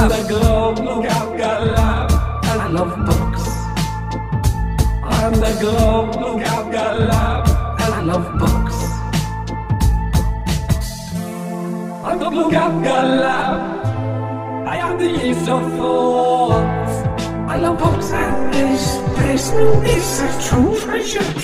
love. the globe, look out, got love. I love books. I'm the globe, look out, got love. I love books. On the look out, got love. I am the yeast of thoughts. I love books and this this, this is true treasure.